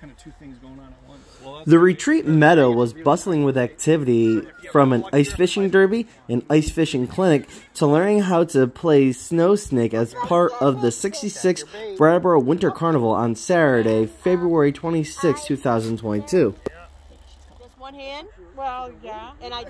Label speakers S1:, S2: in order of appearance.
S1: kind of two things going on at once.
S2: Well,
S3: The retreat meadow was bustling with activity from an ice fishing derby and ice fishing clinic to learning how to play snow snake as part of the 66 Brattleboro Winter Carnival on Saturday, February 26, 2022.
S4: Just one hand,
S5: Well, yeah.
S4: and I.